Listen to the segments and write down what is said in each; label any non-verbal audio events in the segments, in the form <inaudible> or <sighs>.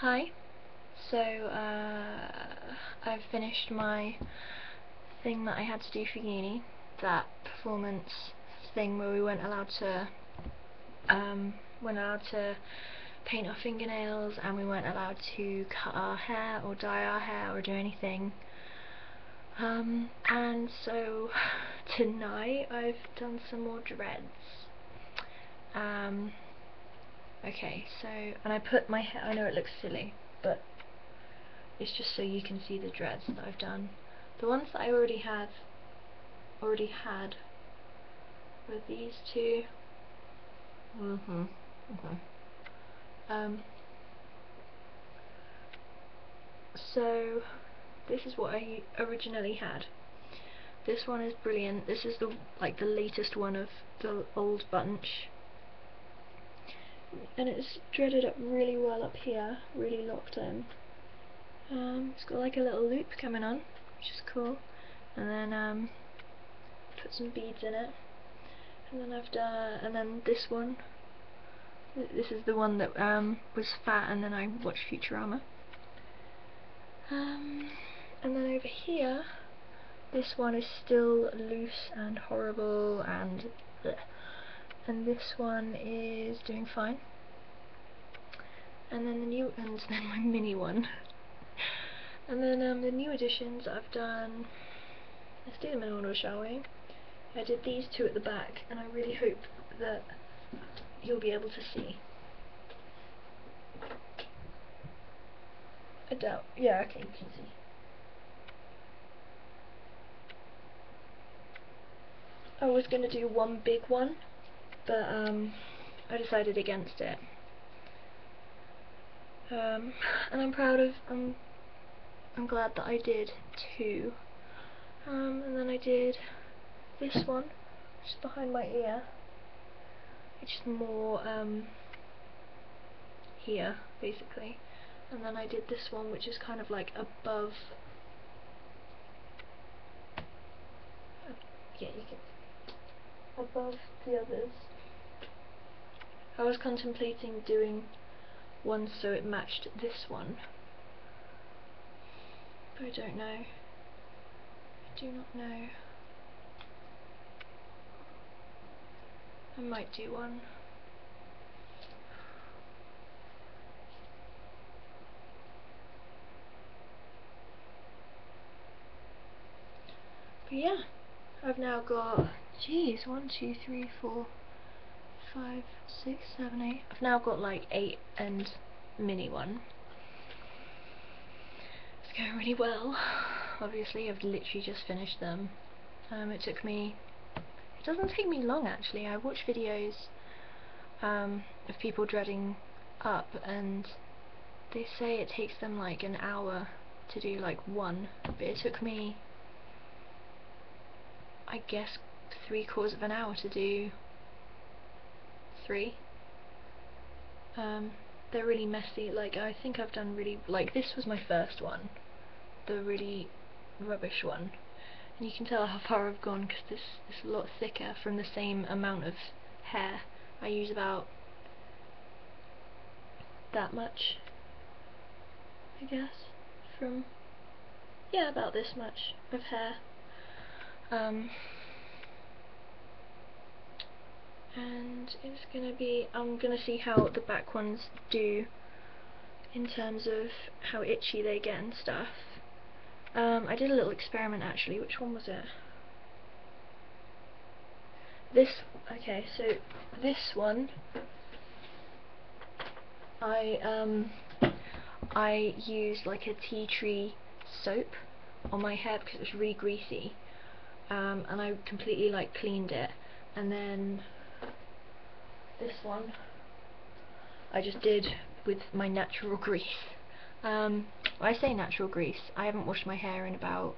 Hi. So, uh, I've finished my thing that I had to do for uni, that performance thing where we weren't allowed to, um, weren't allowed to paint our fingernails and we weren't allowed to cut our hair or dye our hair or do anything. Um, and so <sighs> tonight I've done some more dreads. Um, okay, so, and I put my hair, I know it looks silly, but it's just so you can see the dreads that I've done. The ones that I already had, already had, were these two. Mm-hmm. Mm-hmm. Um, so, this is what I originally had. This one is brilliant. This is the like the latest one of the old bunch. And it's dreaded up really well up here, really locked in. Um, it's got like a little loop coming on, which is cool. And then um, put some beads in it. And then I've done, and then this one. This is the one that um, was fat, and then I watched Futurama. Um, and then over here, this one is still loose and horrible, and bleh. And this one is doing fine. And then the new, and then my mini one. <laughs> And then um, the new additions I've done, let's do them in order shall we? I did these two at the back and I really hope that you'll be able to see. I doubt, yeah okay you can see. I was going to do one big one, but um, I decided against it. Um, and I'm proud of, um, I'm glad that I did too. Um, and then I did this one, just behind my ear. It's just more um, here, basically. And then I did this one, which is kind of like above. Uh, yeah, you can above the others. I was contemplating doing one so it matched this one. But I don't know. I do not know. I might do one. But yeah, I've now got, geez, one, two, three, four, five, six, seven, eight. I've now got like eight and mini one It's going really well. Obviously, I've literally just finished them. Um, it took me... It doesn't take me long, actually. I watch videos um, of people dreading up, and they say it takes them like an hour to do like one, but it took me, I guess, three quarters of an hour to do three. Um, they're really messy, like I think I've done really, like this was my first one, the really rubbish one. And you can tell how far I've gone because this, this is a lot thicker from the same amount of hair. I use about that much, I guess, from, yeah, about this much of hair. Um, and it's gonna be, I'm gonna see how the back ones do in terms of how itchy they get and stuff. Um, I did a little experiment actually, which one was it? This, okay, so this one, I, um, I used like a tea tree soap on my hair because it was really greasy, um, and I completely like cleaned it, and then this one I just did with my natural grease. Um, I say natural grease, I haven't washed my hair in about,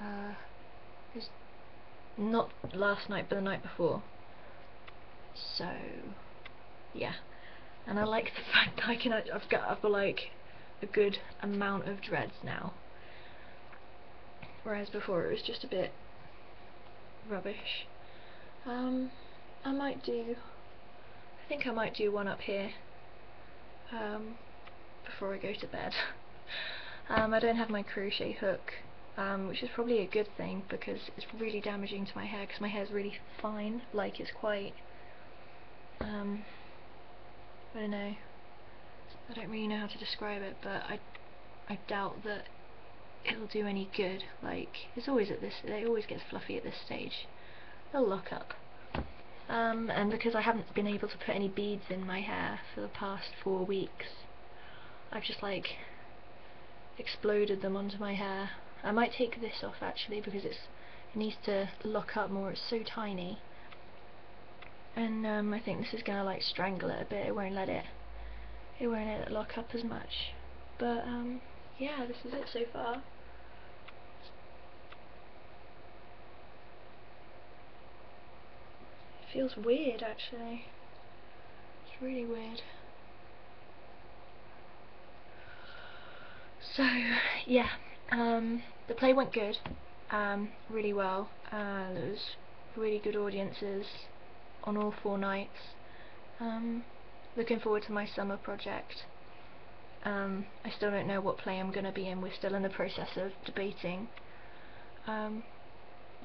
uh, not last night, but the night before. So, yeah. And I like the <laughs> fact that I can, I've got, I've got like a good amount of dreads now. Whereas before it was just a bit rubbish. Um, I might do, I think I might do one up here um, before I go to bed. <laughs> um, I don't have my crochet hook, um, which is probably a good thing because it's really damaging to my hair because my hair is really fine, like it's quite, um, I don't know, I don't really know how to describe it, but I, I doubt that it'll do any good, like, it's always at this, it always gets fluffy at this stage, it'll lock up. Um, and because I haven't been able to put any beads in my hair for the past four weeks, I've just like exploded them onto my hair. I might take this off actually because it's it needs to lock up more, it's so tiny. And um, I think this is gonna like strangle it a bit, it won't let it it won't let it lock up as much. But um, yeah, this is it so far. Feels weird actually. It's really weird. So yeah, um, the play went good, um, really well. Uh, there was really good audiences on all four nights. Um, looking forward to my summer project. Um, I still don't know what play I'm going to be in. We're still in the process of debating um,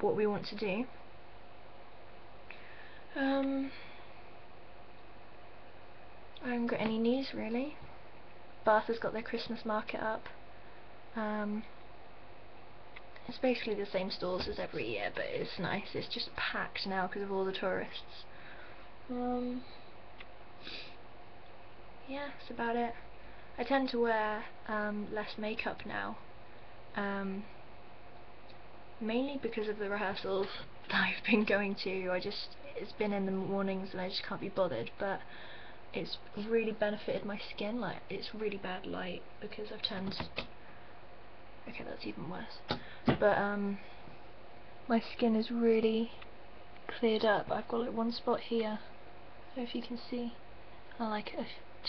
what we want to do. Um, I haven't got any news really. Bath has got their Christmas market up. Um, it's basically the same stalls as every year, but it's nice. It's just packed now because of all the tourists. Um, yeah, that's about it. I tend to wear um, less makeup now. Um, mainly because of the rehearsals that I've been going to. I just it's been in the mornings and I just can't be bothered. But it's really benefited my skin. Like it's really bad light because I've turned okay that's even worse. But um my skin is really cleared up. I've got like one spot here. If you can see. I like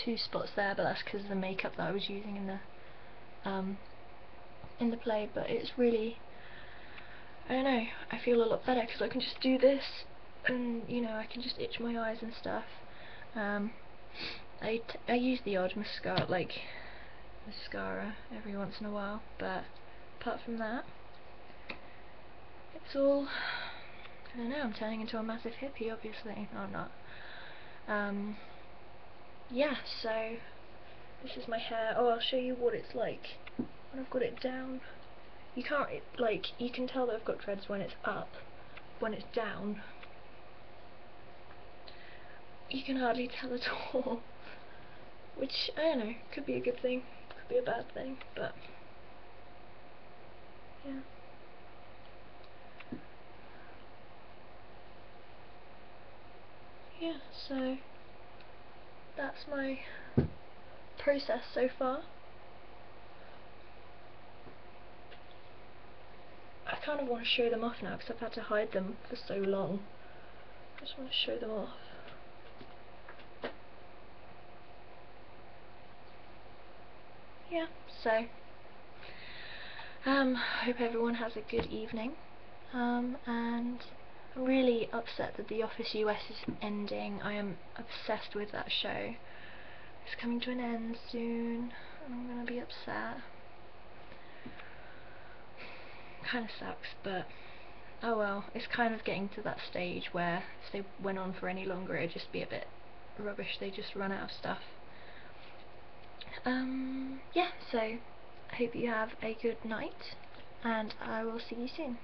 two spots there but that's because of the makeup that I was using in the um in the play. But it's really I don't know. I feel a lot better because I can just do this and you know I can just itch my eyes and stuff. Um, I, I use the odd mascara like mascara every once in a while but apart from that it's all I don't know I'm turning into a massive hippie obviously. No I'm not. Um, yeah so this is my hair. Oh I'll show you what it's like when I've got it down you can't it, like you can tell that I've got dreads when it's up when it's down you can hardly tell at all. <laughs> Which, I don't know, could be a good thing, could be a bad thing, but yeah. Yeah, so that's my process so far. I kind of want to show them off now because I've had to hide them for so long. I just want to show them off. yeah, so um, hope everyone has a good evening. Um, and I'm really upset that The Office US is ending. I am obsessed with that show. It's coming to an end soon, I'm gonna be upset. Kind of sucks, but oh well. It's kind of getting to that stage where if they went on for any longer, it'd just be a bit rubbish. They just run out of stuff um, yeah, so I hope you have a good night, and I will see you soon.